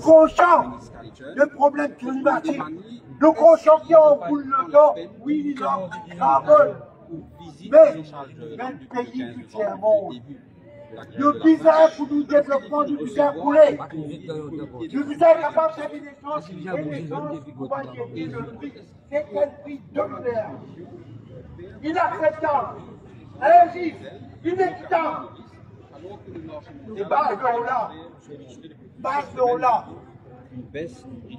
conscients des problèmes climatiques. Nous conscients qui ont roule le dos, oui, ils ont carbone. Mais, même pays du tiers-monde, le bizarre pour nous développement du bizarre coulé. Le bizarre capable faire des naissances et des naissances pour gagner le prix. C'est quel prix de l'hiver Inacceptable, injuste, inéquitable. Base de là, là,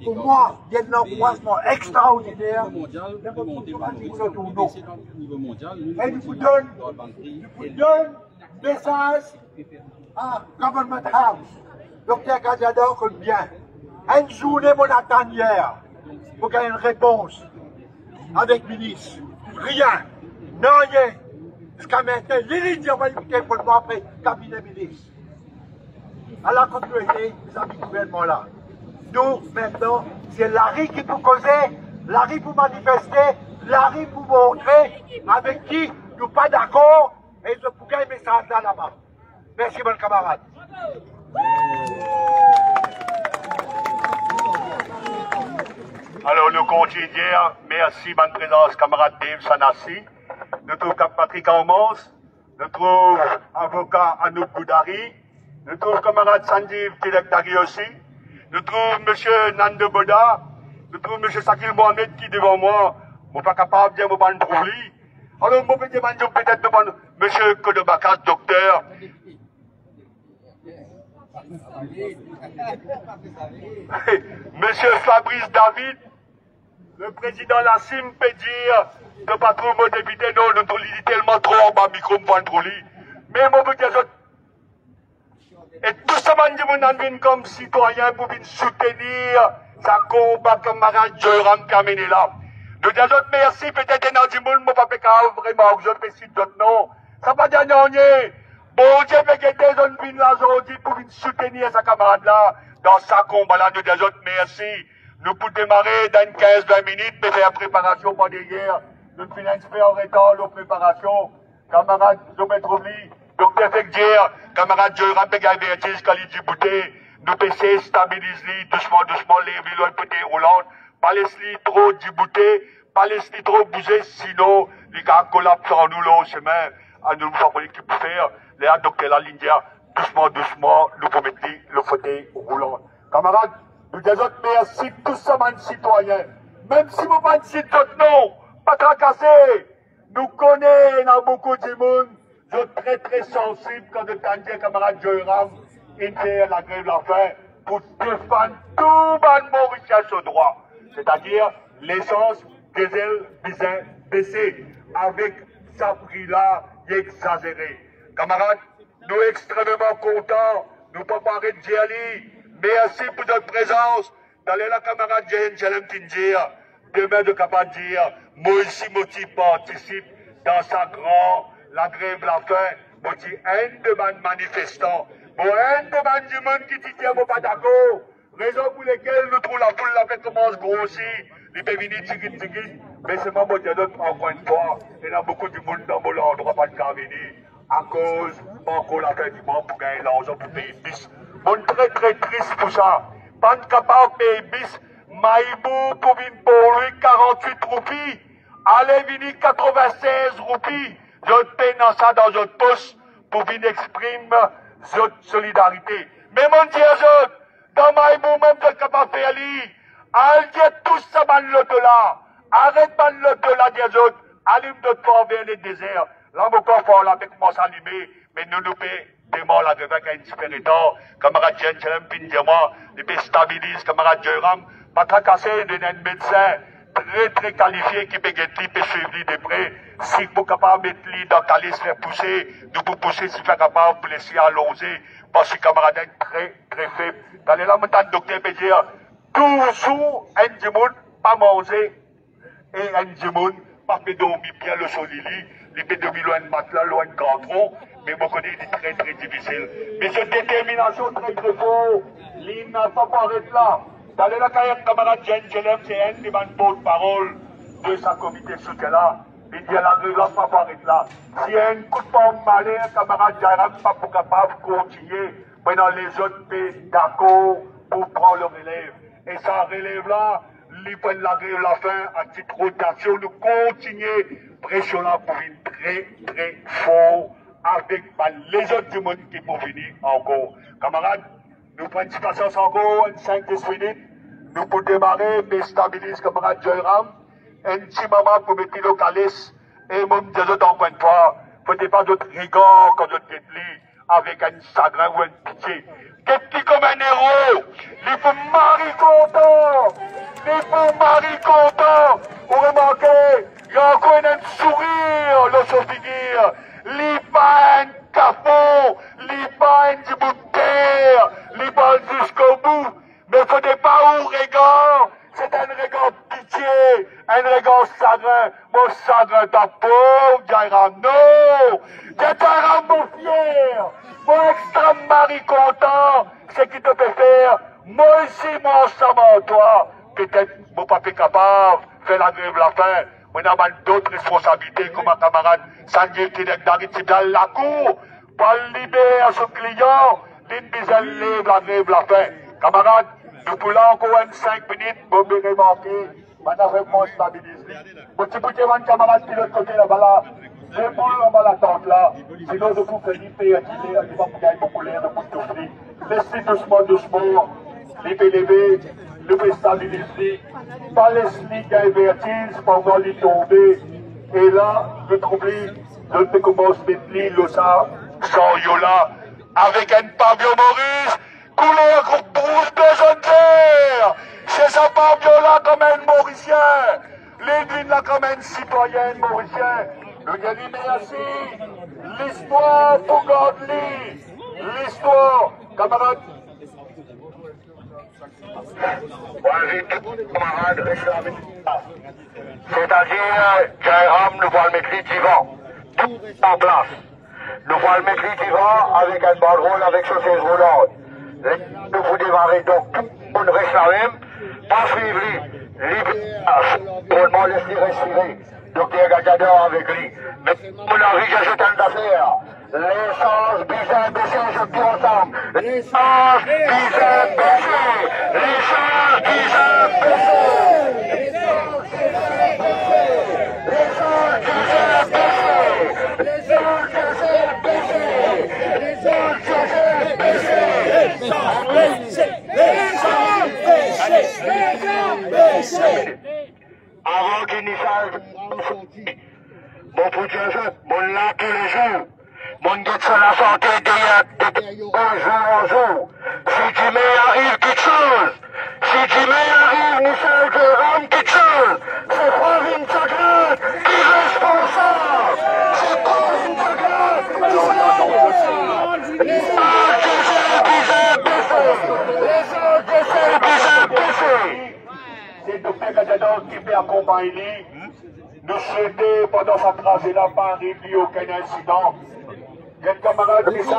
pour moi, il y a un extraordinaire de votre automatique de tourneau. Et je vous donne, vous donne message à Government House, docteur Gadiador, que bien. Une journée, mon attend hier, pour qu'il y ait une réponse avec le ministre. Rien. Non, rien. Jusqu'à maintenant, l'élite de pour le mois après, cabinet ministre. À la continuité, les amis gouvernement-là. Nous, maintenant, c'est Larry qui pour causer, Larry pour manifester, Larry pour montrer avec qui nous pas d'accord et je pour un message là là-bas. Merci, mon camarade. Alors, nous continuons. Merci, bonne présence, camarade Dave Sanassi. Nous trouvons Patrick Armos. Nous trouvons avocat Anouk Boudari. Nous trouvons camarade Sanjeev Tilek aussi. Nous trouvons M. Nando Boda. Nous trouvons M. Sakil Mohamed qui devant moi. Je ne pas capable de que je trouver. Alors, je vais demander peut-être devant M. Kodobaka, docteur. Monsieur Fabrice David, le président Lassim peut dire de pas trop mon député, non, nous sommes tellement trop en bas, micro, Mais moi, je veux et tout ça, je viens comme citoyen pour soutenir sa combat camarade Joram qui a mené là. Nous disons merci, peut-être dans du monde, ne pas vraiment, je fais si d'autres non. Ça va dire Bon Dieu, mais que des zones viennent là aujourd'hui pour soutenir sa camarade là, dans sa combat là, nous disons merci. Nous pouvons démarrer dans 15-20 minutes, mais faire préparation pour hier. Nous finissons en retard la préparation. Camarade Zometrovli, docteur Fekdier, camarade Joram Pegay-Vertis, Kali Djibouté, nous PC stabiliser doucement, doucement, les villes pété roulantes, pas laisser trop Djibouté, pas laisser trop bouger, sinon, les gars collapsent en nous là au chemin, à nous fabriquer qui peut faire, les docteur la ligne, doucement, doucement, nous pouvons mettre le fauteuil roulant. Camarades, nous disons merci tous ces citoyens, même si vous pas de non, pas tracasser, nous connaissons beaucoup de monde, je suis très très sensible quand de dire camarade Joyram, inter la grève la faim, pour défendre tout le Mauritius au droit. C'est-à-dire l'essence, diesel, bizin, baissé, avec sa prix-là exagéré. Camarades, nous extrêmement contents, nous préparer de Djali. Merci pour notre présence. D'aller la camarade Jane dire, demain de capable dire, moi participe dans sa grande, la grève, la faim, moi un demande manifestant, moi un demande du monde qui dit, tiens, pas d'accord. Raison pour laquelle nous trouvons la foule la fait commence grossir, les mais c'est moi, moi, encore une fois, il y a beaucoup de monde dans mon endroit, pas de venir à cause, encore la fin du mois pour gagner l'argent pour payer bis. On très très triste pour ça. Pas capable de payer bis. Maïbou pour pour lui 48 roupies. Allez venir 96 roupies. Je paye dans ça dans votre poste pour venir exprimer votre solidarité. Mais mon Dieu, dans Maïbou même, vous êtes capable de faire lui. Allez tout ça dans le là. Arrête dans le là, des autres. Allume notre corps vers les déserts. Là, mon corps fort, là, commence à allumer, mais nous nous démarre la grève avec un dispériteur, camarade Jen, Jen, Pindjama, les pays stabilisent, camarade Joram, pas tracasser de un médecin très très qualifié qui peut être li, peut suivre de près. Si vous capable de mettre lui dans calice, faire pousser, nous pouvons pousser si vous capable pour laisser allonger, parce que camarade est très très faible. Dans les le docteur peut dire, toujours un djimoun, pas manger, et un djimoun, pas dormir bien le solili, les P2000 loin de matelas, loin de gantron, mais vous connaissez, c'est très très difficile. Mais cette détermination très très fort, l'île n'a pas arrêté là. Dans carrière camarade Jen Jelem, c'est un des bonnes paroles de sa comité soutien là. Il dit à la rue, là, pas arrêter là. Si un coup de pompe malin, camarade Jairam, pas pour capable de continuer, pendant les autres pays d'accord, pour prendre le relève. Et ça relève-là, les prennent la grève la fin à titre rotation, nous continuons pressionnant pour une très très fort avec les autres du monde qui vont venir encore. Camarades, nous prenons une patience encore, 5-10 minutes, nous pour démarrer, mais stabilise camarade Joyram, un mettre localistes et même une fois, faut pas d'autres rigueur quand d'autres avec un chagrin ou un pitié. Qu'est-ce comme un héros? Il faut mari content! Il faut mari content! Vous remarquez, il y a encore un sourire, le souvenir. Les pas un cafon, les pas du bout de terre, les balles jusqu'au bout. Mais faut pas où regard. C'est un regard pitié, un regard chagrin. Mon chagrin ta pauvre! Jairam, mon fier! Mon extrêmement content! Ce qui te fait faire, moi aussi, mon savant, toi. Peut-être, mon papa capable, faire la grève la fin. On a d'autres responsabilités comme un camarade Sanjay qui est dans la cour pour libérer son client. L'une lève la grève la fin. Camarade, nous pouvons encore 5 minutes pour me remarquer. Maintenant, vraiment stabiliser. Vous petit mon camarade de l'autre côté là-bas là. C'est bon, on va l'attendre là. Sinon, je vous fais l'hyper, il va pour gagner beaucoup l'air, de tout souffrir. Laissez doucement, doucement. L'hyper levé le déstabiliser, pas laisser gagner vertige pendant les tomber. Et là, je trouve, je ne commence mettre l'île, ça, sans Yola, avec un pavillon Maurice, couleur brousse de jeune C'est sa pavillon-là comme un Mauricien. L'Église là comme un citoyen mauricien. Le assis. L'histoire pour Godly. L'histoire, camarades. C'est-à-dire, Jairam, nous voit le mettre vivant. Tout en place. Nous voit le mettre vivant avec un banderole avec chaussures roulantes. Nous vous démarrer donc tout monde reste la même. Pas suivre lui. Libre. Tout le monde laisse respirer. Docteur Gadador avec lui. Mais mon avis, j'ajoute un affaire. L'essence bizarre baissé, je dis ensemble. L'essence bizarre baissé. L'essence bizarre baissé. L'essence bizarre baissé. L'essence bizarre baissé. L'essence bizarre baissé. L'essence bizarre baissé. L'essence baissé. L'essence baissé. Avant qu'il n'y mon petit mon là tous les jours. Mon guette sur la santé de jour en jour. Si tu arrive quelque chose, si tu arrive nous sommes que rendre quelque chose, c'est Provine Chagrin qui est responsable. C'est Provine Chagrin qui est responsable. Les autres qui baissé. Les autres qui baissé. C'est Qui fait accompagner. Nous souhaiter pendant sa trajet là pas arriver aucun incident. Les camarades qui se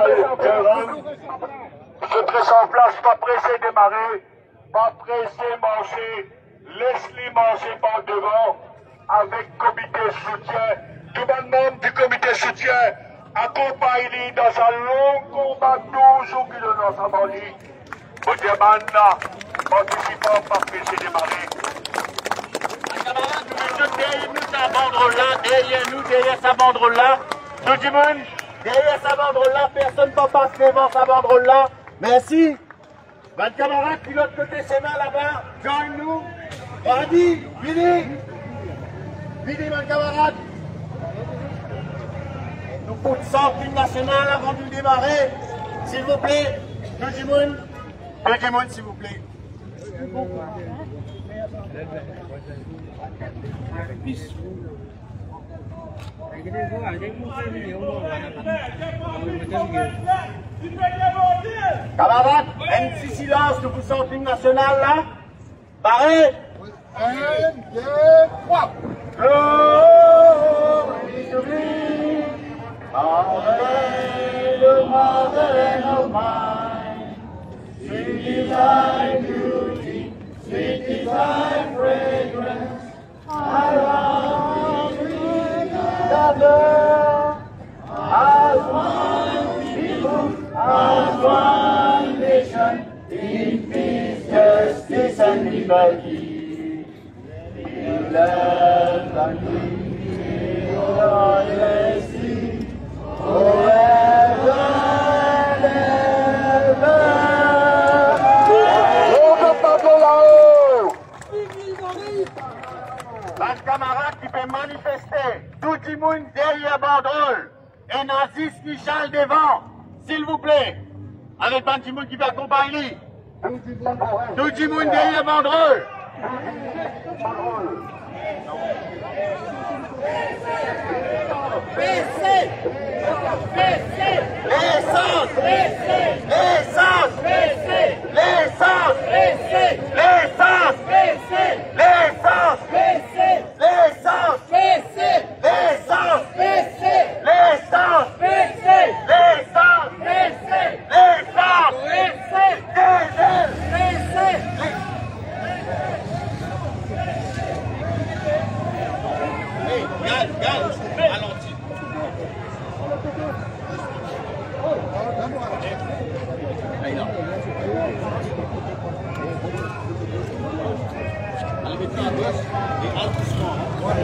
pressent en place, pas pressé démarrer, pas pressé manger, laisse-les manger par devant, avec comité soutien, tout le monde du comité soutien accompagne dans un long combat toujours qu'il dans sa banlieue. Vous demande participant pas pressé démarrer. Derrière nous, sa banderole-là, derrière nous, derrière sa banderole-là, Derrière sa banderole-là, personne ne peut passer devant sa banderole-là. Merci. Votre camarade qui l'autre côté ses mains là-bas, join-nous. Adi, venez. Venez, mon camarade. Nous pour une nationale avant de démarrer. S'il vous plaît. Tout le monde, s'il vous plaît. Camarades, un silence que vous sentez national là. Pareil Un, deux, trois. Glory Sweet is thy fragrance around me together. As one people, as one nation, in justice, and liberty. In love and in joyously, forever. Camarade qui peut manifester, tout le monde derrière banderole, et nazis Michel devant, s'il vous plaît, avec un petit monde qui va accompagner. Tout le monde derrière banderole. Yes! Ei, gás, gás, ralenti. Aí não. Alimentadores e altos com. Agora,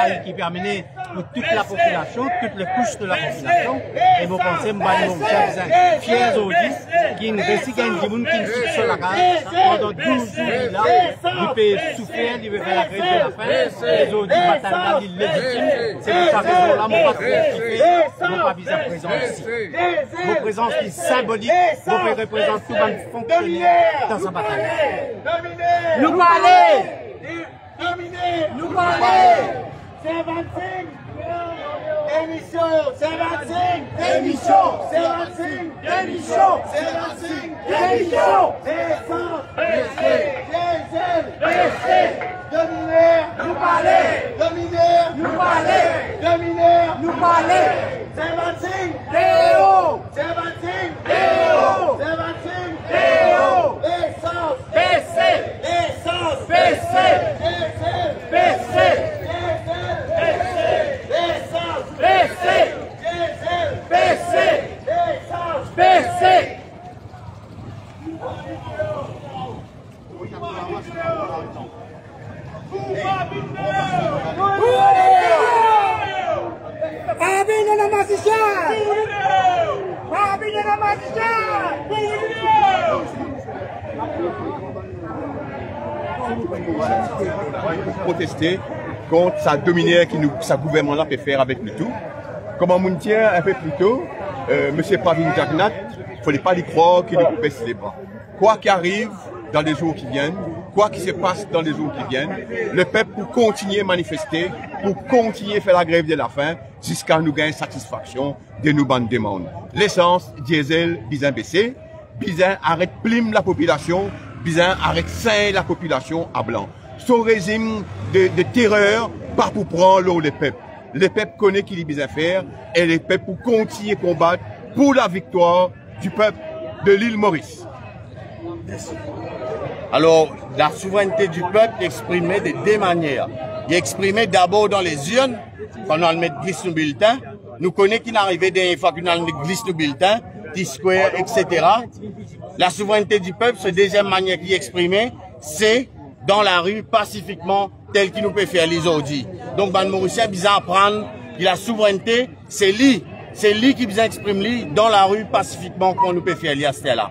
bataille qui permet pour toute la population, toutes les couches de la population. Et vous pensez, mon cher fiers aujourd'hui, qui ne réussit qu'un gens qui ne sur la case pendant 12 jours là, il peut souffrir, il veut faire la grève de la faim. Les autres bataille là, il est légitime. C'est pour cette raison-là, mon patron qui mon pas visa présent ici. Vos présences qui symbolique, vos représentez tout le monde fonctionnaire dans sa bataille. Nous parler Nous parler Seventeen! Démission! Seventeen! Démission! Seventeen! Démission! Seventeen! Démission! Descends! Baissez! Diesel! Baissez! Dominer! Nous parler! Dominer! Nous parler! Dominer! Nous parler! Seventeen! Léo! Seventeen! Léo! Seventeen! Léo! Essence! Baissez! Essence! Baissez! Baissez! Baissez! Masisha! protester contre sa dominaire qui nous, sa gouvernement-là peut faire avec le tout. Comme on tient un peu plus tôt, euh, M. Pavin Jagnat, il ne fallait pas y croire qu'il baisse les bras. Quoi qu'arrive dans les jours qui viennent, quoi qui se passe dans les jours qui viennent, le peuple pour continuer à manifester, pour continuer à faire la grève de la faim, jusqu'à nous gagner satisfaction de nos bandes demandes. L'essence, diesel, bizin baissé, bizin arrête plim la population, bizin arrête sain la population à blanc. Son régime de, de terreur, pas pour prendre l'eau les peuples. Le peuple connaît qu'il est bien faire et le peuple pour continuer à combattre pour la victoire du peuple de l'île Maurice. Alors, la souveraineté du peuple est exprimée de deux manières. Il est exprimé d'abord dans les urnes, quand on met glisse nos bulletins. Nous connaissons qu'il arrivé des fois qu'on a glisse nos bulletins, T-Square, etc. La souveraineté du peuple, c'est deuxième manière qui est exprimée, c'est dans la rue, pacifiquement, tel qu'il nous peut faire aujourd'hui. Donc, Ban Mauricien, bizarre apprendre que la souveraineté, c'est lui, c'est lui qui bizarre exprime lui dans la rue, pacifiquement, qu'on nous peut faire à là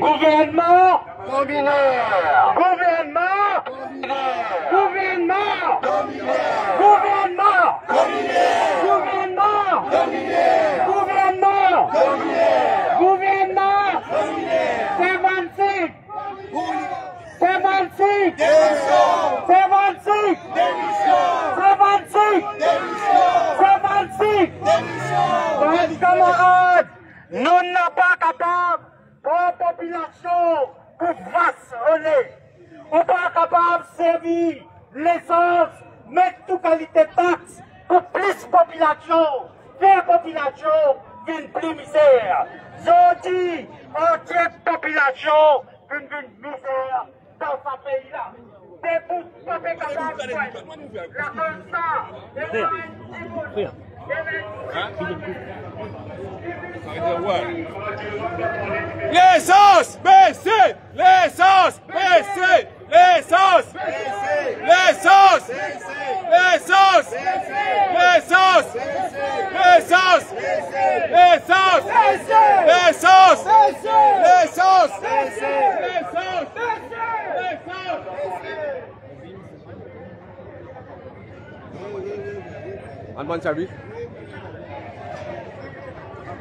Gouvernement Combinaire Gouvernement Combinaire Gouvernement Combinaire Gouvernement Combinaire Gouvernement Combinaire Gouvernement Combinaire Gouvernement Combinaire 56 56 C'est 56 Démission 56 Démission 56 Démission Camarades nous n'sommes pas capables pour la population pour façonner. On n'est pas capable de servir l'essence, mettre toute qualité de taxe pour plus de population. Faire population d'une plus misère. Aujourd'hui, entière population d'une misère dans ce pays-là. Capable de. La comme ça, il y a L'essence baissée L'essence baissée L'essence L'essence L'essence L'essence L'essence L'essence L'essence L'essence L'essence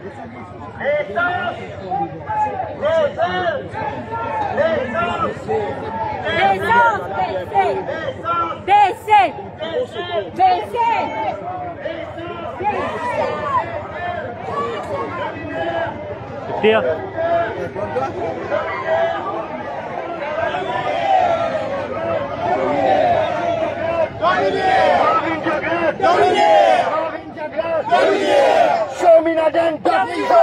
Naissance Naissance Naissance Naissance Baissez Baissez Baissez Tire Dominier Minuten, das nicht so!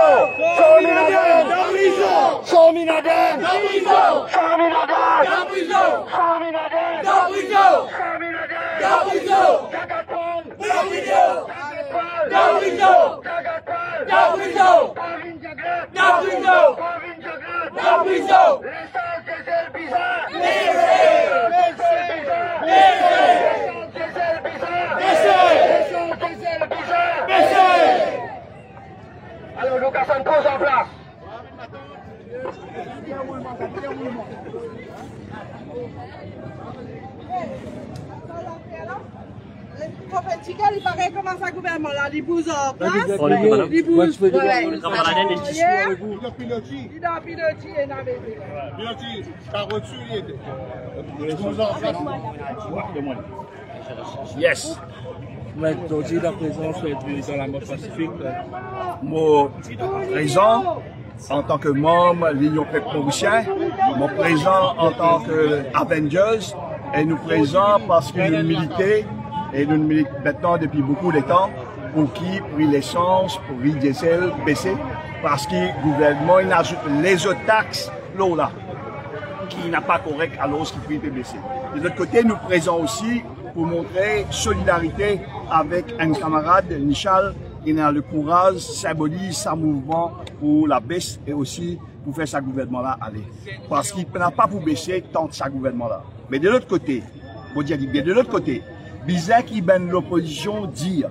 Show Minuten, das nicht so! Show Minuten, das nicht so! Show Minuten, das nicht so! Show Minuten, das nicht so! Show Minuten, das nicht so! Tagaton, das nicht so! Das nicht so! Tagaton, das nicht so! Kevin Jagrat, das nicht so! Kevin Jagrat, das nicht so! Lesser, Gesell, Bizarre! Lesser! Lesser, Bizarre! Lesser! Gesell, Bizarre! Lesser! Gesell, Bizarre! Lesser! Alors, nous cassons cause en place. Il paraît ça gouvernement il en place, il il Il il en place. Yes. Mais aujourd'hui, la présence de la mode pacifique, mon présent en tant que membre de l'Union peuple mauricien, mon présent en tant que Avengers, et nous présents parce que nous militons, et nous militons maintenant depuis beaucoup de temps, pour qui prix l'essence, pour le diesel baisser, parce que le gouvernement ajoute les autres taxes, l'eau là qui n'a pas correct alors ce qui peut baisser. De l'autre côté, nous présents aussi pour montrer solidarité avec un camarade, Michal, qui a le courage, symbolise sa mouvement pour la baisse et aussi pour faire sa gouvernement-là aller. Parce qu'il n'a pas pour baisser tant que sa gouvernement-là. Mais de l'autre côté, vous dire bien, de l'autre côté, bizarre qui ben l'opposition dire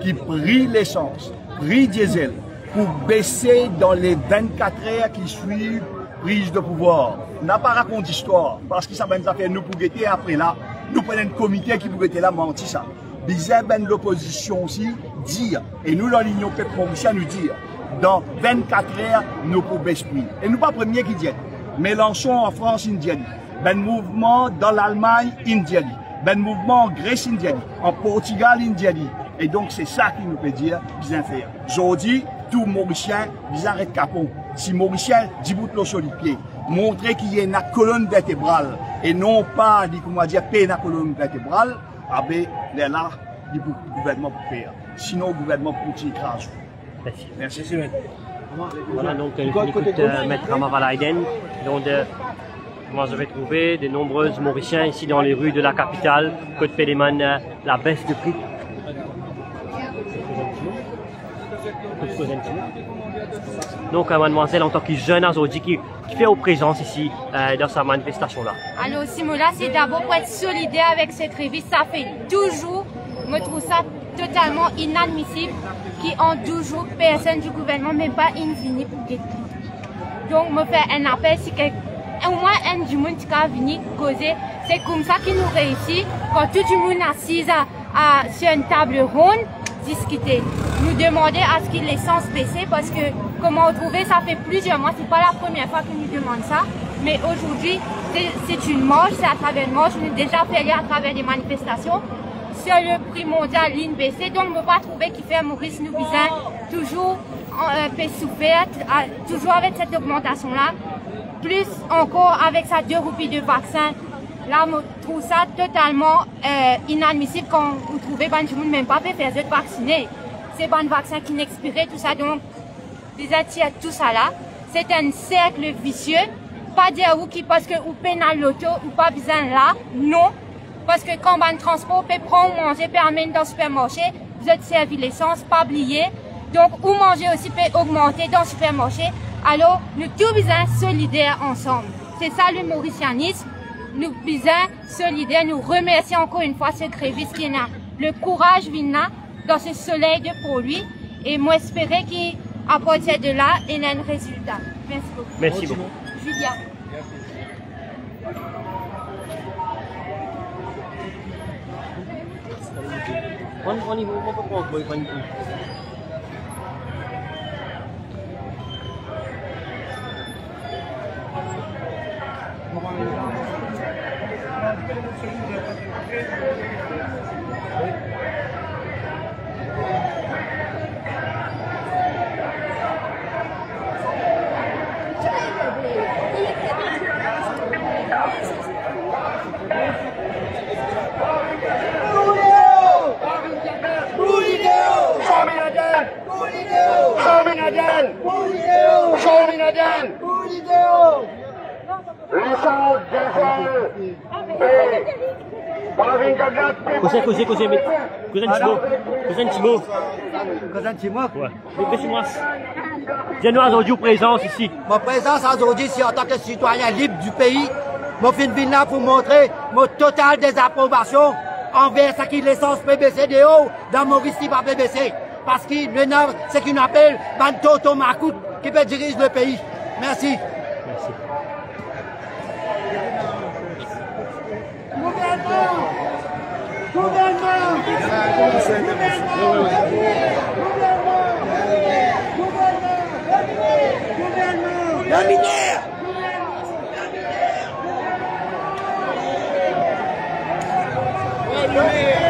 qui prie l'essence, prie diesel pour baisser dans les 24 heures qui suivent prise de pouvoir. N'a pas raconté d'histoire parce que ça ben ça fait nous pour guetter après là, nous prenons un comité qui pour guetter là menti ça. Bizarre ben l'opposition aussi dire et nous dans l'Union peuple mauricien nous dire dans 24 heures nous pour baisser prix. Et nous pas premier qui dit Mélenchon en France indienne, ben mouvement dans l'Allemagne indienne, ben mouvement en Grèce indienne, en Portugal indienne. Et donc c'est ça qui nous peut dire bien faire. Aujourd'hui, tout Mauricien, bien arrête capon. Si Mauricien dit bout l'eau sur les pieds, montrer qu'il y a une colonne vertébrale et non pas, dit comment dire, payer une colonne vertébrale, ah ben, là, là, le gouvernement pour faire. Sinon, le gouvernement pour tirer écrase. Merci. Merci. Voilà, donc euh, on écoute euh, Maître Amara Laiden, dont de, je vais trouver de nombreux Mauriciens ici dans les rues de la capitale, Côte Péléman, euh, la baisse de prix. Donc, euh, mademoiselle, en tant que jeune aujourd'hui, qui, fait aux présence ici euh, dans sa manifestation-là Alors, Simola, c'est d'abord pour être solidaire avec cette revue. Ça fait toujours, me trouve ça totalement inadmissible qui ont toujours personne du gouvernement, même pas une fini pour guetter. Donc, me faire un appel si quelqu'un au moins un du monde qui a venu causer. C'est comme ça qu'il nous réussit quand tout le monde assis à, sur une table ronde, discuter. Nous demander à ce qu'il l'essence baisser parce que, comment on trouvait, ça fait plusieurs mois, c'est pas la première fois qu'il nous demande ça. Mais aujourd'hui, c'est une marche, c'est à travers une marche, on a déjà fait à travers des manifestations. Sur le prix mondial, baissée, donc on ne peut pas trouver qu'il fait Maurice Noubizin toujours euh, fait souffrir, toujours avec cette augmentation-là plus encore avec sa deux roupies de vaccin. Là, je trouve ça totalement euh, inadmissible quand vous trouvez que monde même pas faire être vacciné. C'est bon vaccin qui n'expirait, tout ça. Donc, les attire tout ça là. C'est un cercle vicieux. Pas dire vous qui parce que vous pénal l'auto ou pas besoin là. Non. Parce que quand on transport, peut prendre ou manger, peut amener dans le supermarché, vous êtes servi l'essence, pas oublier. Donc, ou manger aussi peut augmenter dans le supermarché. Alors, nous tous besoin solidaires ensemble. C'est ça le mauricianisme. Nous besoin solidaires. Nous remercions encore une fois ce gréviste qui a le courage vina dans ce soleil de pour lui. Et moi, espérer partir de là, il y a un résultat. Merci beaucoup. Merci beaucoup. Julia. On, on y va, on va pas prendre, Cousin, cousin, cousin, mais... Cousin Thibault. Cousin Thibault. Cousin Thibault Ouais. Laissez-moi. J'ai-nous aujourd'hui présence ici. Ma présence aujourd'hui ici en tant que citoyen libre du pays. Mon de là pour montrer mon totale désapprobation envers ce qui l'essence PBCDO dans Maurice par PBC. Parce qu'il le ce qu'il appelle Bantoto Makout qui peut diriger le pays. Merci. Merci. La minière La minière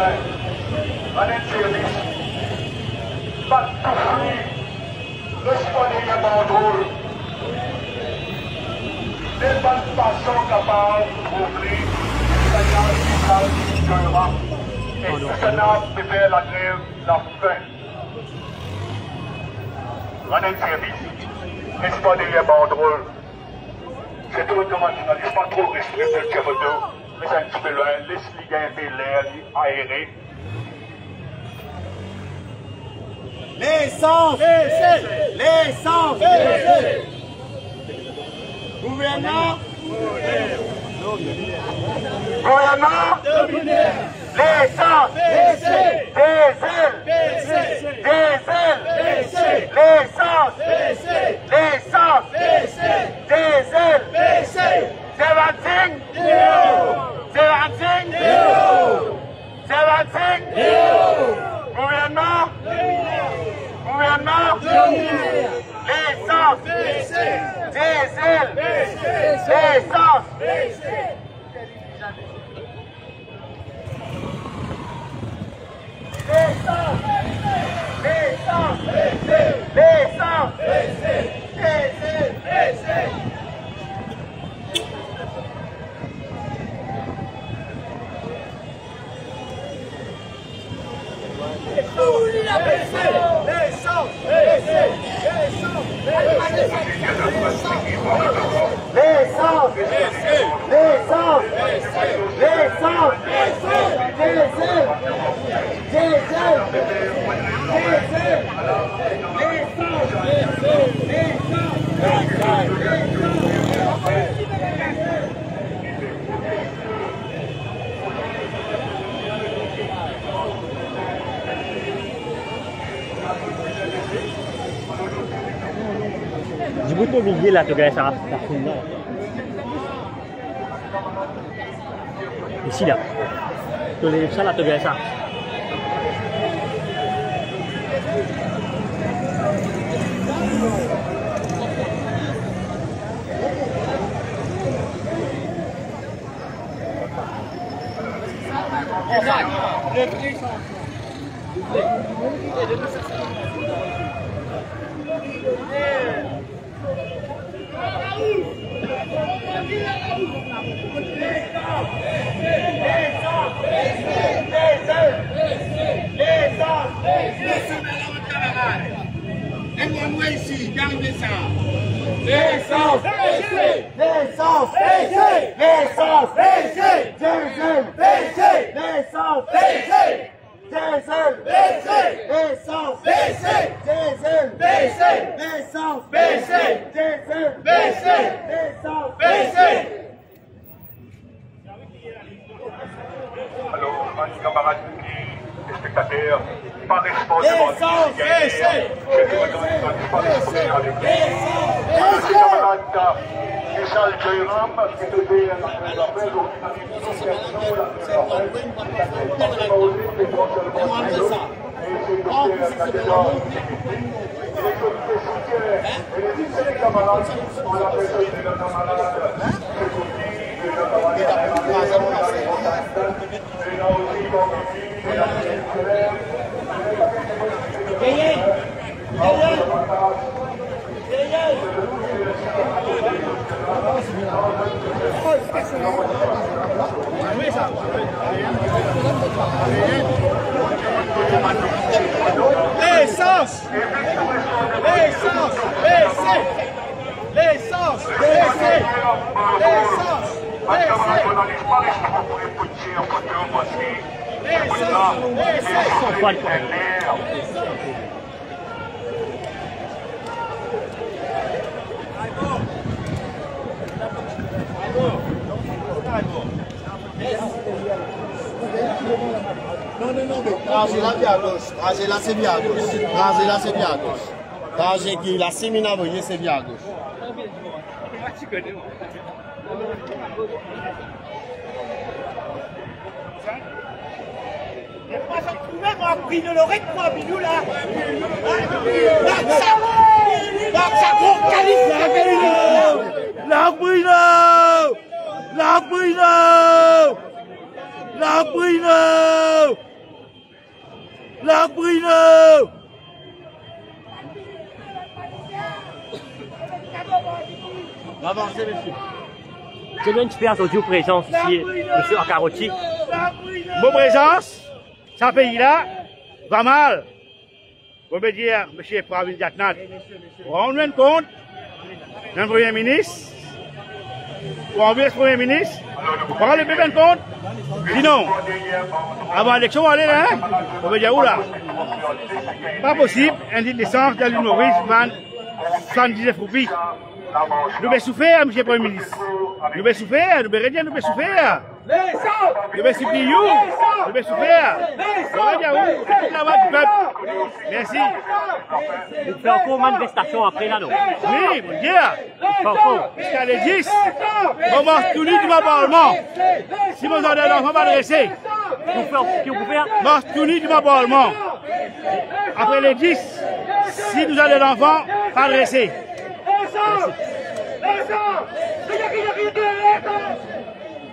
Anen servis, pat toufri, respone yon bandrol, ne pat pasan kapal ouvri, sa yon fiscal kera, et le Sénat faire la grève la fin. Yon bandrol, c'est tout le monde journaliste, pas trop restreint le cavado, mécanisme de l'air, l'esligante l'air aéré. L'essence! L'essence! Gouvernant! Gouvernant! L'essence! Des ailes! Des ailes! L'essence! L'essence! Des ailes! 17 17 17 Gouvernement. Gouvernement. L'essence Diesel L'essence L'essence L'essence L'essence Descends Djibouti Miguel atogea sana kufunda. Ici là. Hey, vem, Hey, vem, Hey, vem, Hey, vem, Hey, vem, Hey, vem, Hey, vem, Hey, vem, Hey, vem, Hey, vem, Hey, vem, Hey, vem, Hey, vem, Hey, vem, Hey, vem, Diesel L'essence Diesel L'essence Diesel L'essence Diesel L'essence Alors, mes camarades téléspectateurs, pas responsable pas c'est c'est et c'est là aussi, L'essence L'essence L'essence L'essence à gauche. Tracez qui, la séminaire, vous voyez, c'est bien à gauche. Même un prix de l'oreille, moi, Bilou, là. Là, ça, là, ça, gros calife, là, La Bruno La Bruno La Bruno Avancez, monsieur. C'est bien une super audio présence ici, monsieur Akarotti. Vos présence, ce pays-là va mal. Vous me dire, monsieur Pravin Jatnat, vous rendez compte d'un premier ministre? Ou un vice-premier ministre, vous bien compte? Sinon, avant l'élection, aller là, hein? On va dire, oula, pas possible, licence dans l'humoriste, 79 roupies. Nous devons souffrir, le Premier ministre. Nous devons souffrir, nous devons nous devons souffrir. Souffrir, nous devons souffrir. Nous devons dire où C'est la voix du peuple. Merci. Vous faites encore une manifestation après là, non Oui, mon Dieu. Jusqu'à les 10, on nu du Parlement. Si vous avez un enfant, m'adresser. Vous faites, qui vous nu du Parlement. Après les 10, si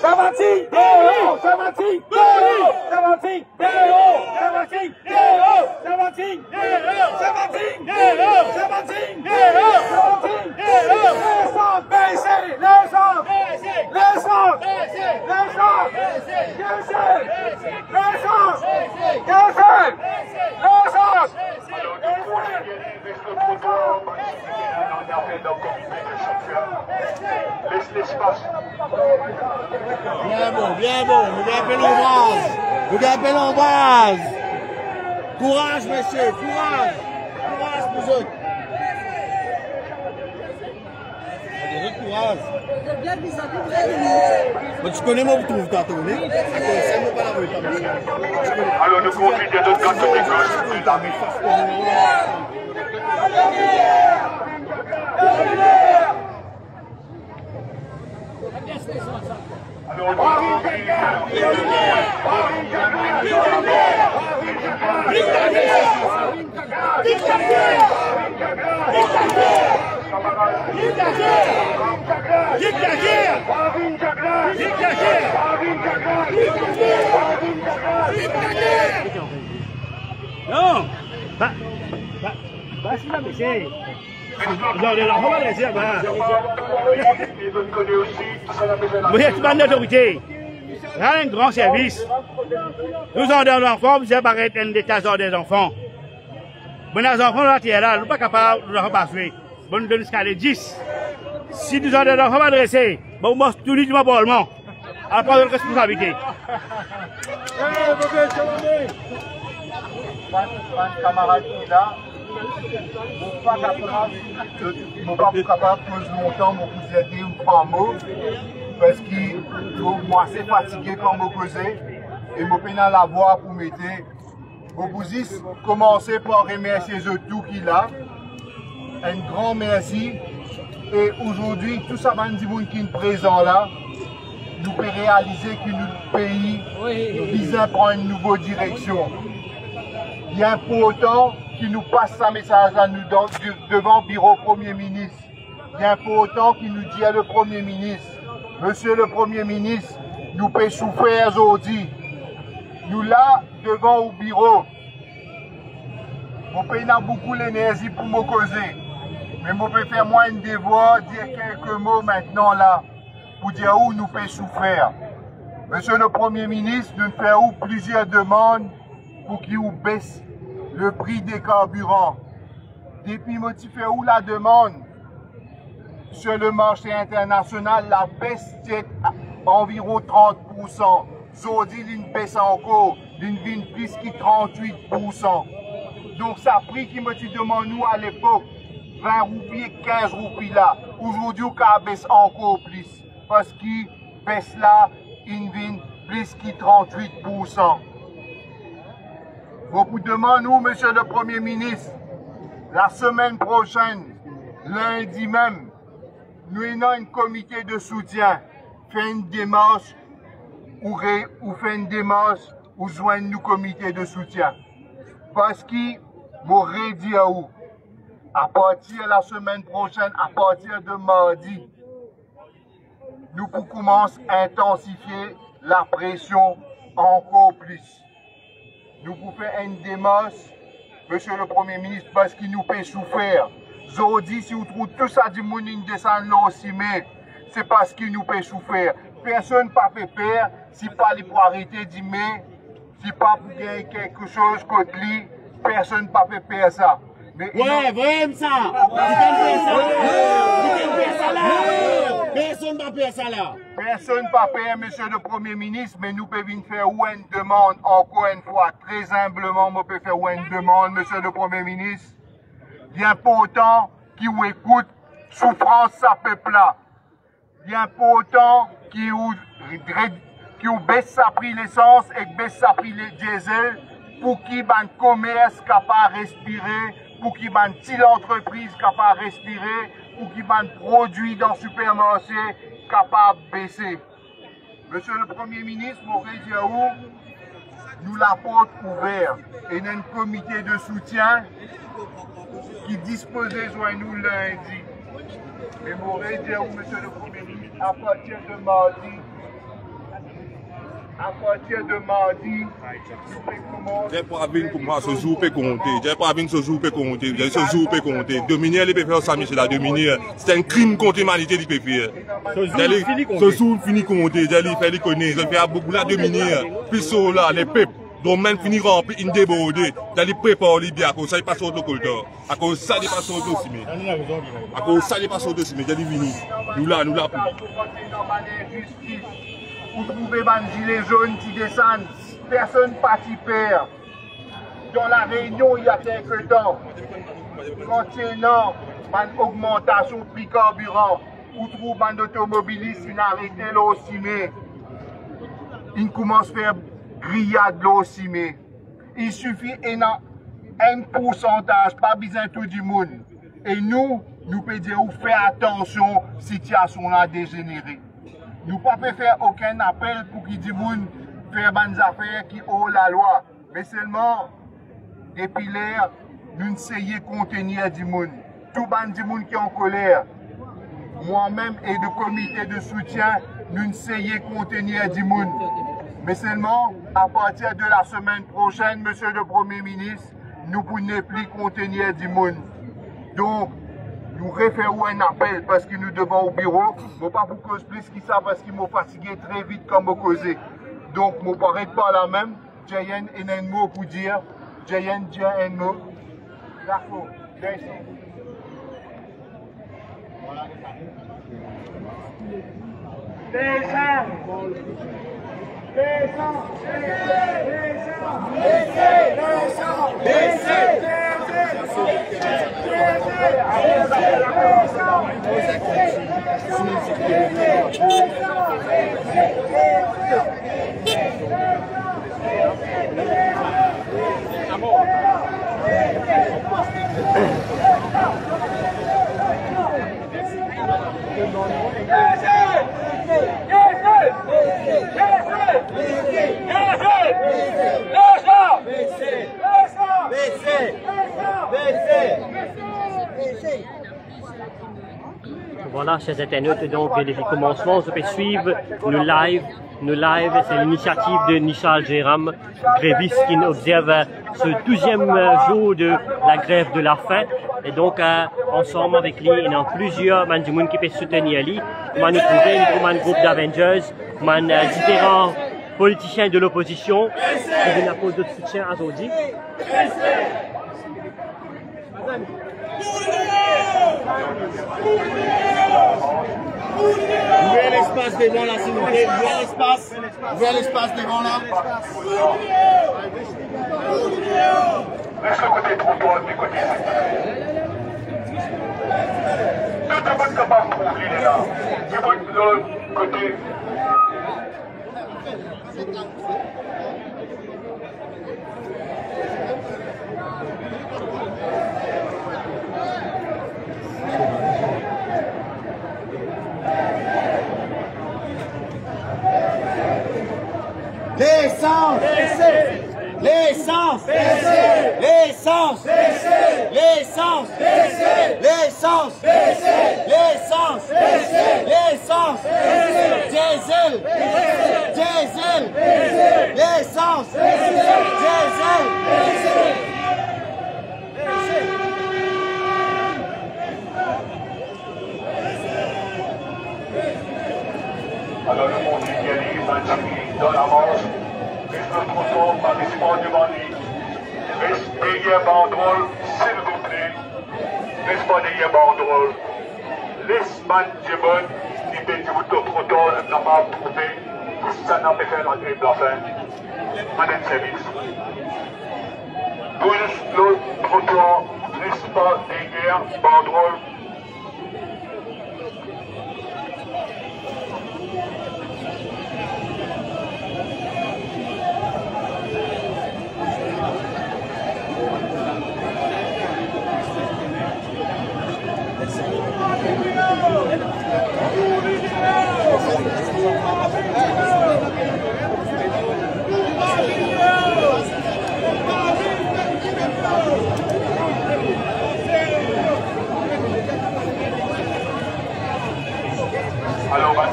Savati Déo nous avons un enfant, m'adresser. Laisse l'espace. Bien bon, bien bon. Vous avez l'embrase. Vous avez l'embrase. Courage, monsieur, courage. Courage, vous autres. Vous courage. Mais tu connais moi la rue, ta monsieur. Alors nous confions de notre côté de gauche, la Non Bah, bah, bah, c'est. Vous l'enfant. Vous êtes pas d'autorité. Il y a un grand service. Nous avons des enfants, vous avez arrêté un état des enfants. Mais les enfants, là, tu es là, nous ne sommes pas capables de nous passer. Bon, nous donnons jusqu'à les 10. Si nous avons des enfants adressés, bon, moi, tout le monde parlement. À part de responsabilité. camarade qui est là, mon pas capable de, mon pas capable de poser longtemps, mon vous aider ou trois mots, parce que moi c'est fatigué quand je causez, et je peine la voix pour m'aider. Je vous dis, commencer par remercier tout qu'il a. Un grand merci. Et aujourd'hui, tout ça va nous qui est présent là, nous pouvons réaliser que notre pays vise à prendre une nouvelle direction. Il est important qu'il nous passe sa message à nous dans- du- devant bureau Premier ministre. Il est important qu'il nous dise à le Premier ministre, Monsieur le Premier ministre, nous pouvons souffrir aujourd'hui. Nous là, devant au bureau, mon pays n'a beaucoup l'énergie pour me causer. Mais je peux faire moins un devoir, dire quelques mots maintenant là, pour dire où nous pouvons souffrir. Monsieur le Premier ministre, nous faisons plusieurs demandes pour qu'il baisse le prix des carburants. Depuis motivé où la demande? Sur le marché international, la baisse est environ 30%. Aujourd'hui, il baisse encore, il vient plus que 38%. Donc, ça prix qui me demande nous à l'époque, 20 roupies, 15 roupies là. Aujourd'hui, ça baisse encore plus. Parce qu'il baisse là, il vient plus que 38%. Beaucoup demandent nous, monsieur le Premier ministre, la semaine prochaine, lundi même, nous avons un comité de soutien, fait une démarche ou, ré, ou fait une démarche ou joindre nous comité de soutien. Parce qu'il m'aurait dit à où, à partir de la semaine prochaine, à partir de mardi, nous commencer à intensifier la pression encore plus. Nous pouvons faire une démarche, monsieur le Premier ministre, parce qu'il nous fait souffrir. Aujourd'hui, si vous trouvez tout ça du monde descend là aussi, mais c'est parce qu'il nous fait souffrir. Personne ne peut faire peur si pas les pour arrêter d'y mais, si pas pour gagner quelque chose contre lui, personne ne peut faire peur ça. Ouais, vraiment ça! Personne ne peut faire ça là! Personne ne faire, monsieur le Premier ministre, mais nous pouvons faire une demande, encore une fois, très humblement, nous pouvons faire une demande, monsieur le Premier ministre. Bien important qui vous écoute, souffrance ça peuple là. Bien important qui vous, qui baisse sa prix l'essence et baisse sa prix le diesel pour qu'il y ait un commerce capable de respirer, pour qu'il y ait une petite entreprise capable de respirer, pour qu'il y ait un produit dans le supermarché capable de baisser. Monsieur le Premier ministre, Maurice Diaou, nous la porte nous un comité de soutien qui disposait joint nous lundi. Maurice Diaou, Monsieur le Premier ministre, à partir de mardi, à partir de mardi, j'ai pas venir pour moi, ce jour peut compter. J'ai pas venir ce jour peut compter. Ce jour peut compter. Dominer les peut ça, Michel, dominer. C'est un crime contre l'humanité du peut faire. Ce jour fini compter. J'ai dit, fait les connaître. J'ai fait beaucoup la dominer. Puis là, les peuples. Donc même finir rempli, une débordée. J'ai dit, prépare les à cause ça, il passe au collecteur. À cause ça, il passe au dossier. À cause ça, il passe au dossier. J'ai dit, vini. Nous là, nous là. Vous trouvez des gilets jaunes qui descendent, personne ne participe. Dans la réunion, il y a quelques temps, concernant une augmentation du prix carburant, vous trouvez un automobiliste qui a arrêté aussi, mais il commence à faire grillade mais il suffit un pourcentage, pas besoin de tout le monde. Et nous, nous pouvons dire, faire attention, situation a dégénéré. Nous ne pouvons faire aucun appel pour qu'ils disent faire des affaires qui ont la loi. Mais seulement, depuis l'air, nous essayons de contenir du monde. Tout le monde qui est en colère. Moi-même et le comité de soutien, nous essayons de contenir du monde. Mais seulement, à partir de la semaine prochaine, Monsieur le Premier ministre, nous ne pouvons plus contenir du monde. Donc, nous référons un appel parce que nous devons au bureau. Je ne pas vous cause plus que ça parce qu'ils m'ont fatigué très vite comme vous causez. Donc, je ne pas la même. J'ai un mot pour dire. J'ai un mot. D'accord. Merci. Descends Descends Voilà, chers internautes, donc les commencements, vous pouvez suivre le live Nos live, c'est l'initiative de Nishal Jairam, gréviste qui observe ce douzième jour de la grève de la faim. Et donc, euh, ensemble avec lui, il y a plusieurs gens qui peuvent soutenir lui. On nous trouver un groupe d'Avengers, man euh, différents politiciens de l'opposition qui viennent apporter de soutien à aujourd'hui. Ouvrez l'espace devant là, s'il vous plaît. Ouvrez l'espace. Ouvrez l'espace devant là. Laisse le côté du côté Tout le monde capable il est là. Côté. L'essence L'essence L'essence L'essence L'essence L'essence L'essence Diesel Diesel L'essence Diesel Alors le monde qui est dans la manche, Mr. Cousteau, participant du Mali, respectez banderole, s'il vous plaît. Respectez banderole. L'Espagne du monde, qui du bout de protocole, n'a pas trouvé ça n'a pas fait la grippe la fin. Madame Service. Tous nos pas,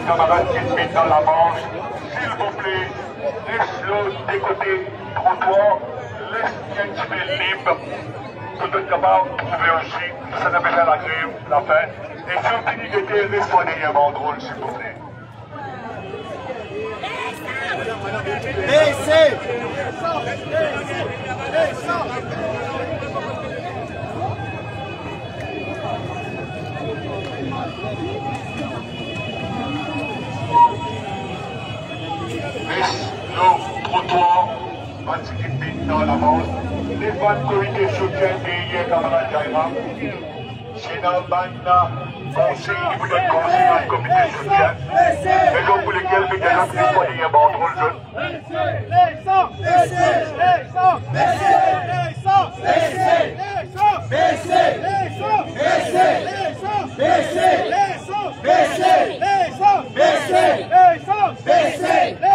camarades qui se mettent dans la manche, s'il vous plaît, laisse-le des côtés. Trottoir, laisse un peu libre, pour être capable de trouver aussi, ça n'a pas fait la grève, la fin. Et sur l'unité, laisse-moi derrière banderole, s'il vous plaît. Laissez. laisse le nos trottoirs, particulier dans la Manche. Les femmes comité soutiennent hier dans la Jaïma. Sénat Bagna, conseil, il vous donne conseil dans soutien. Pour les. Baissez Baissez Baissez Baissez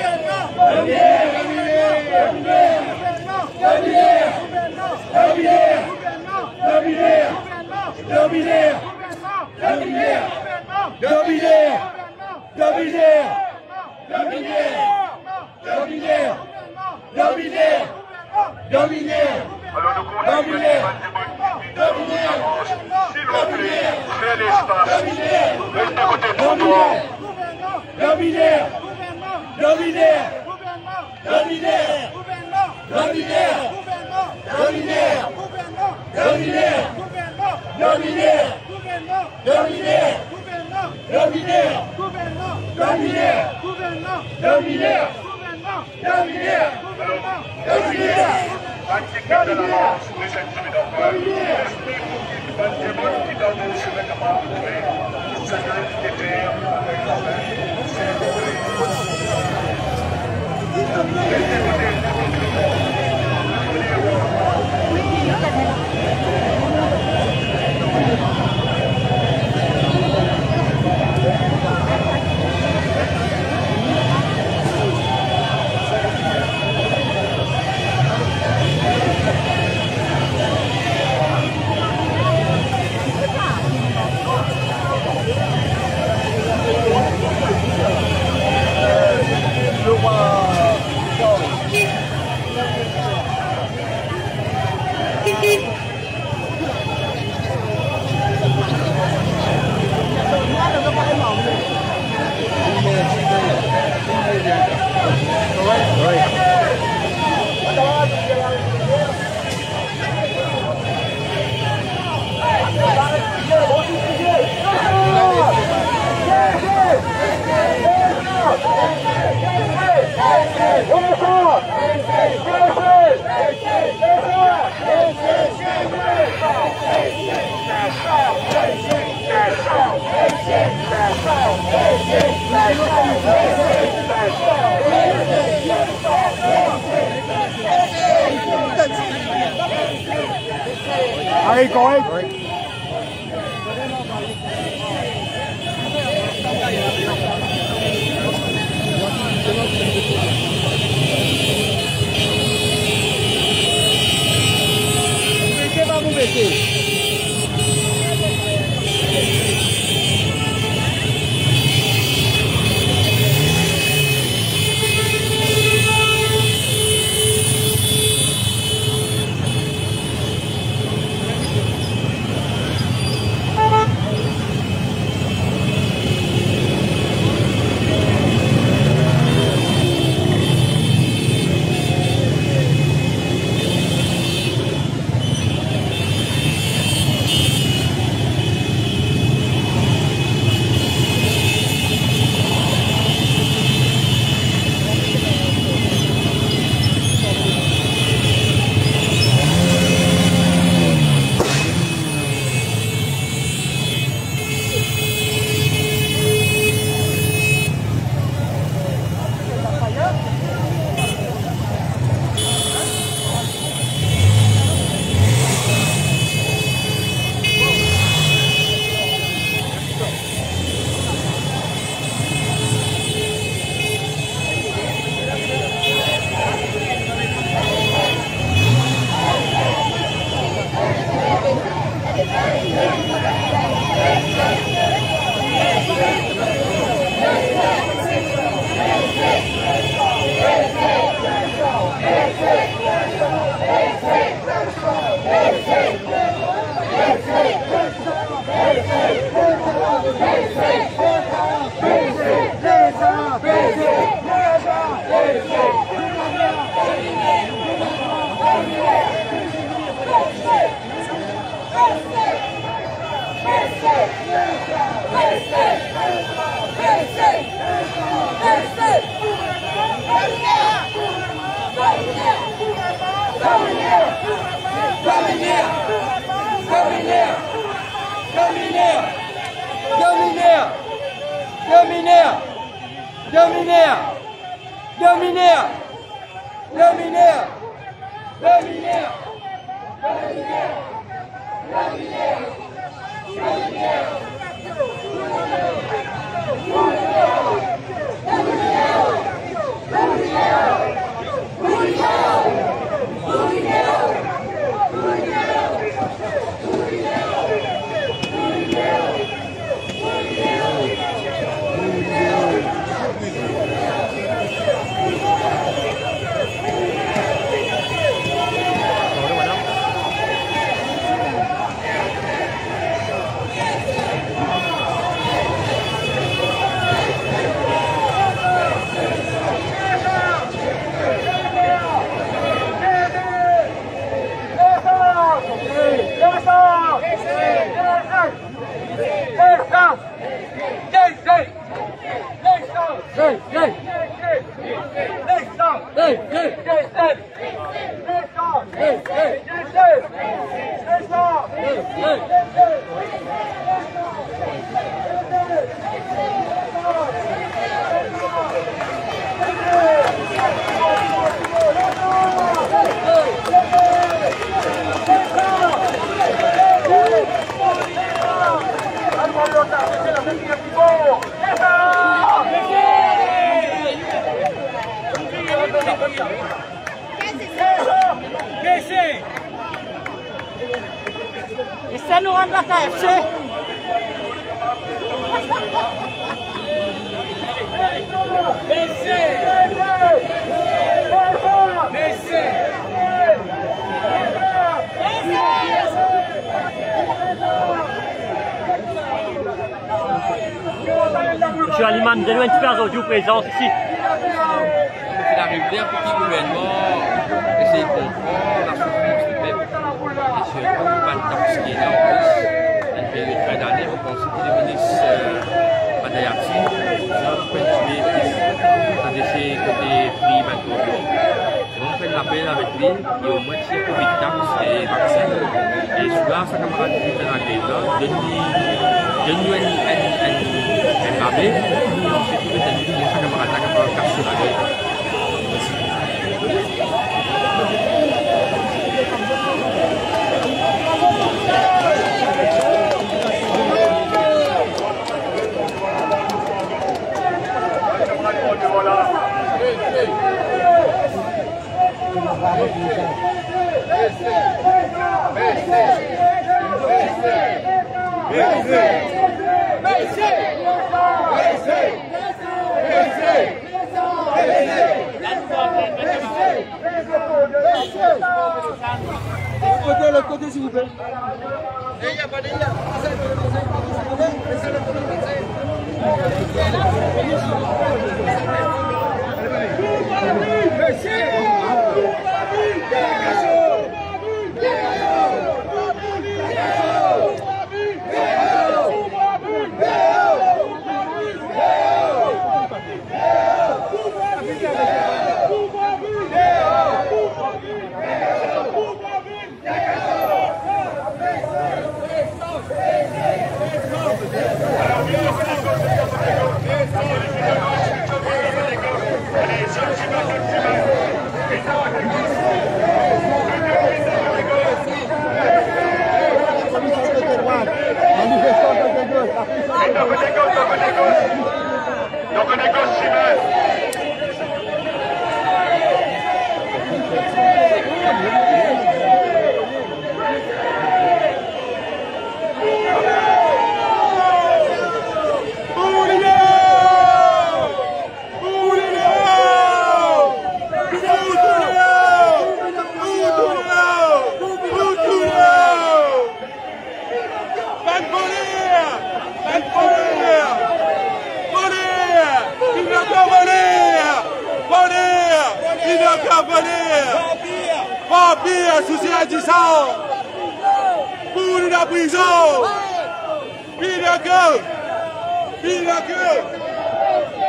頑張！Allez, correct. Baissez, va vous baisser. Dominaire. Dominaire. Dominaire. Dominaire. Dominaire Let's go! Et ça nous rend la KFC Monsieur Aliman, de une super audio présence ici. Régulière pour le gouvernement de comprendre la souffrance du peuple. Et surtout, le temps qui est là en plus, une période de d'année, vous pensez que le ministre euh, Madayati, pouvez tuer d'essayer que des prix maintenant. On fait l'appel avec lui, et au moins, si Covid tax et vaccin, et souvent, ça camarade là, donne-nous un, un, un, un et ensuite, ça la grève. Côté, le côté, s'il vous plaît. Donc on négocie, Chimène. Vampire, souci à 10 ans. Pour la prison. Pile de queue. Pile de queue.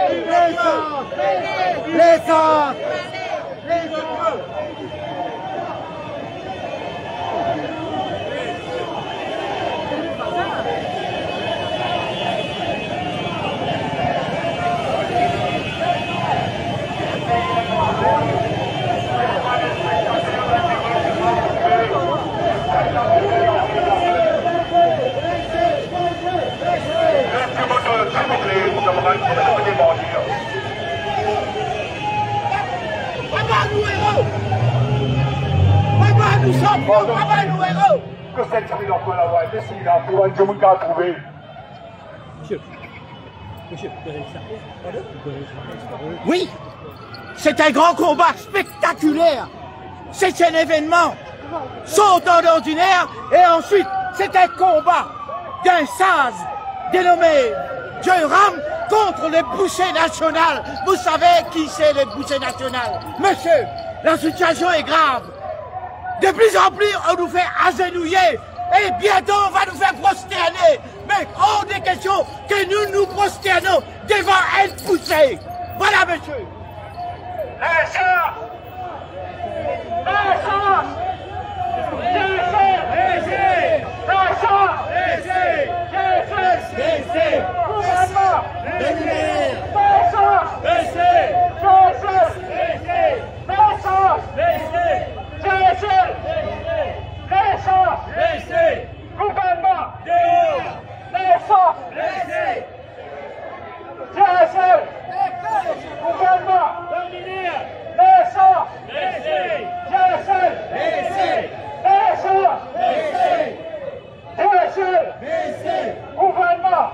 Pile de queue. L'essence Pile de queue. nous sommes bons, papa nous héros. Oui, c'est un grand combat spectaculaire. C'est un événement sautant d'ordinaire et ensuite c'est un combat d'un sage dénommé Ram contre les bouchers nationales. Vous savez qui c'est les bouchers nationales Monsieur, la situation est grave. De plus en plus, on nous fait agenouiller et bientôt on va nous faire prosterner. Mais hors des questions que nous nous prosternons devant un poussée. Voilà, monsieur. Laissez Laissez ESG, gouvernement,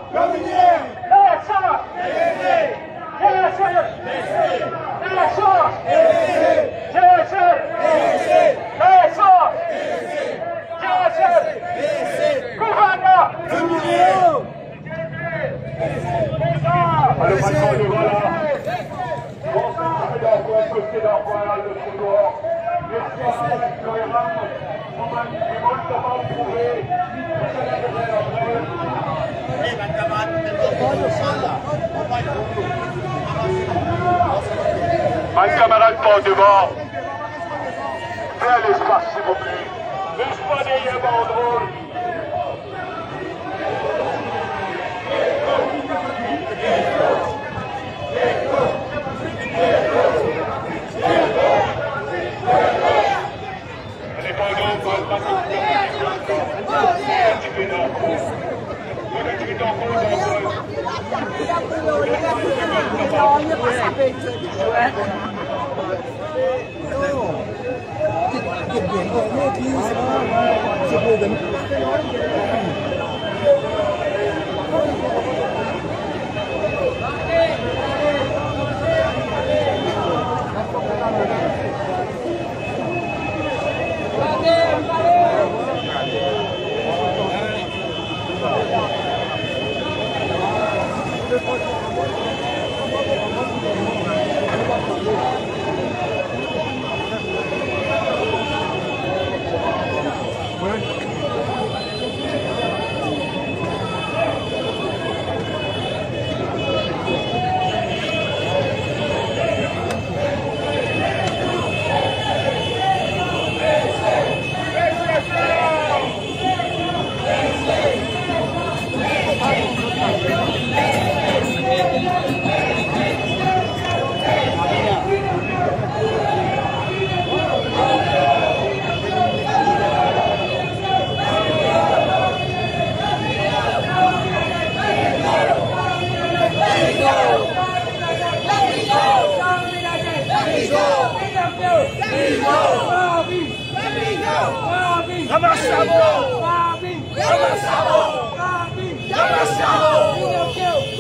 Fabinho! Fabinho! Abraçamos! Fabinho! Abraçamos! Fabinho! Abraçamos!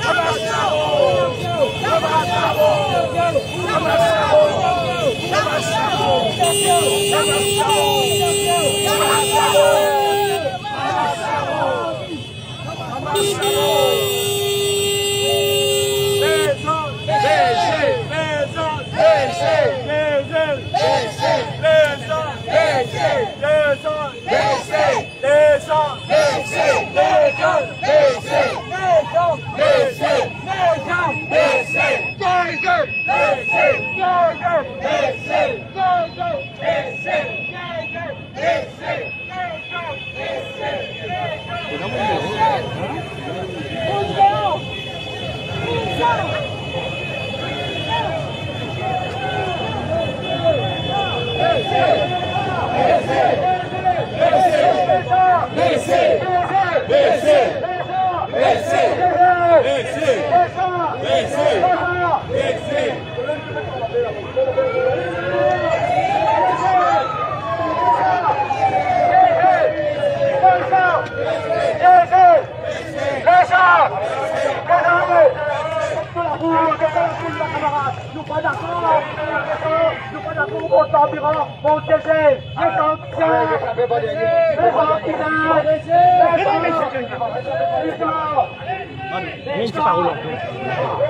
Abraçamos! Abraçamos! Abraçamos! Abraçamos! Abraçamos! Abraçamos! Vencer! Vencer! Vencer! Let's go!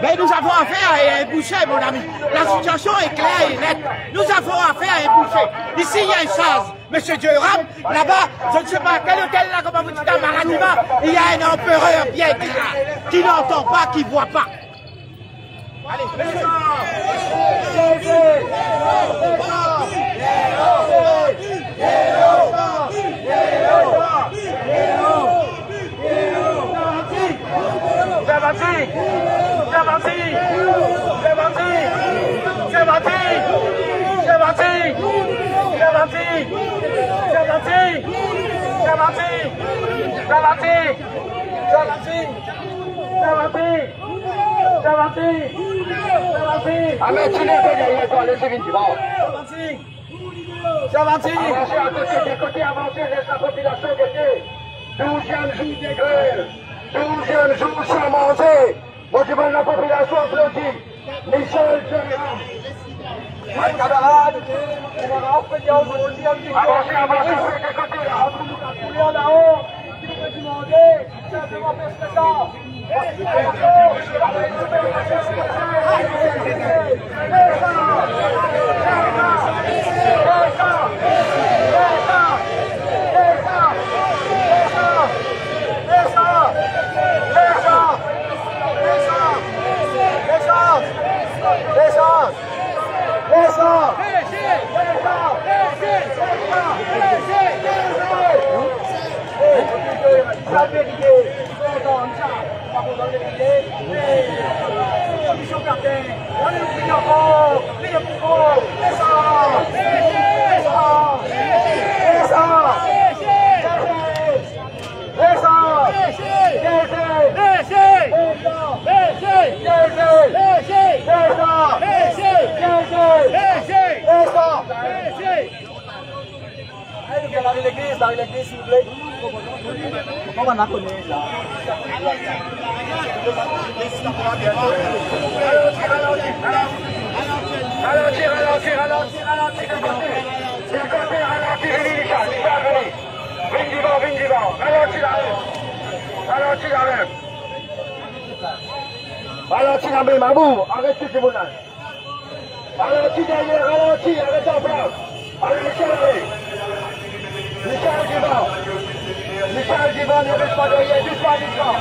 Mais nous avons affaire à un boucher, mon ami. La situation est claire et nette. Nous avons affaire à un. Ici, il y a une chose. Monsieur Durham, là-bas, je ne sais pas quel hôtel, là, comment vous dites, à Maradima, il y a un empereur bien qui n'entend pas, qui ne voit pas. Jawa Timur. Jawa Timur. हमें चुने Avancer à côté, des côtés, avancer, population. Douzième jour des grèves, douzième jour sans manger. La population applaudit. Michel Gérard. camarades, on va rappeler aujourd'hui un petit peu. Avancez, avancez, des côtés là. Qui faire ce que ça temps. L'église, dans l'église, vous plaît. Comment on ralentir, ralentir. S'il vous plaît, ralentir, Elisha, Elisha, venez. Vigne du vent, vigne du vent. Ralentir la même. Ralentir la même. Ralentir la même, Abou, arrêtez ce monage. Ralentir derrière, ralentir, arrêtez en place. Allez, Michel, allez. Michel Divan. Michel Divan, ne reste pas derrière, doucement, doucement.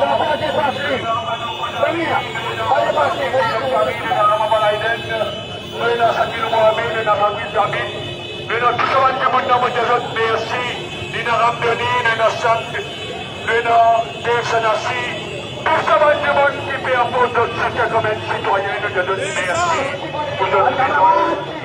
Ça va pas dépasser. Samir, allez passer, Lena Sakil Mohamed, Lena Hamid David, Lena Tusawan Jibun Nama Jazat Merci, Lena Ramdani, Lena Sant, Lena Dev Sanasi, Tusawan Jibun qui fait un poste de soutien comme un citoyen de Jazat Merci. Pour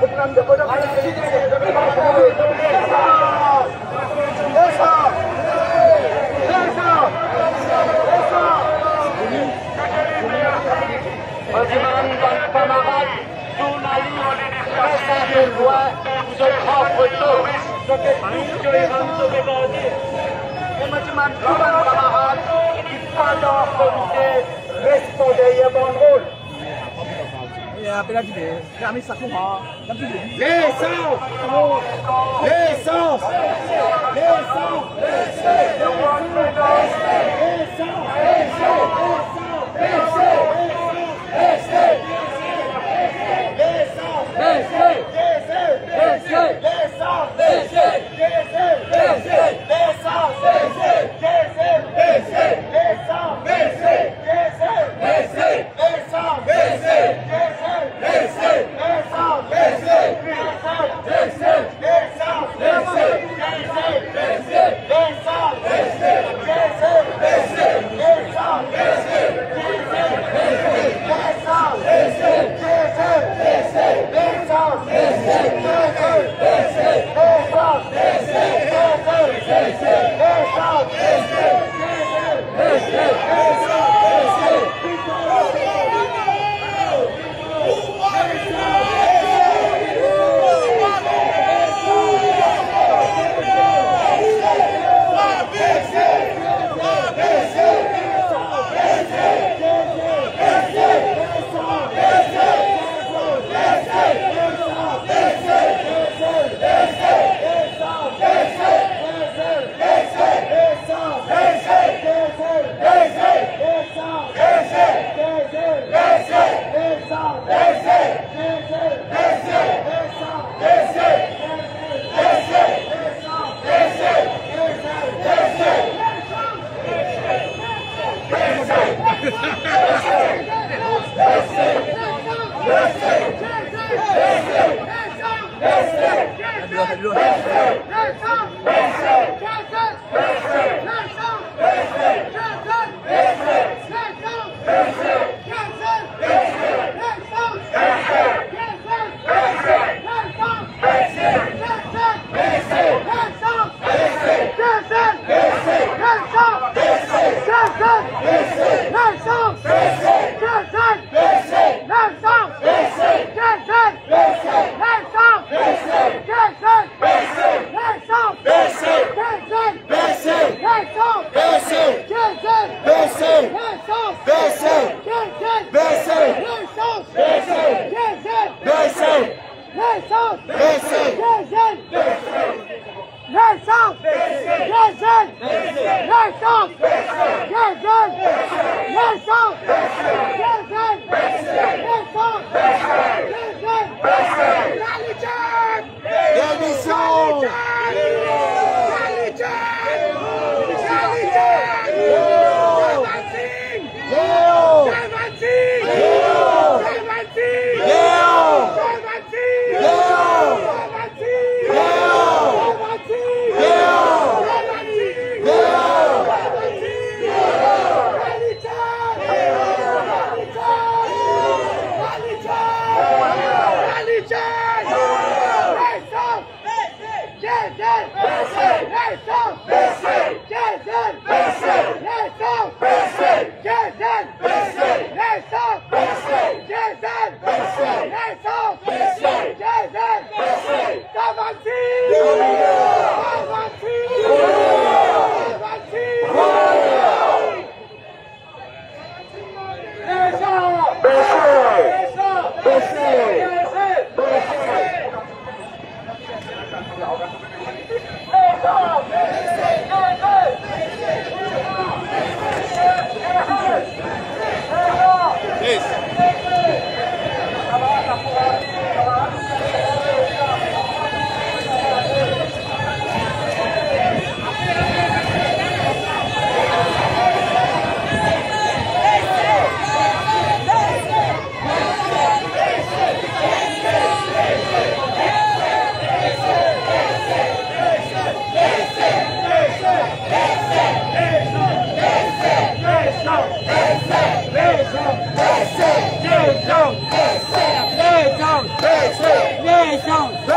Lena Nando Boda, Lena Ya, penalti dia. Kami saku ha. Kami dia. Lesau. Lesau. Lesau. Vencer! Vencer! Vencer! Vencer! Yes, yes.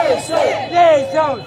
Jesus, Jesus.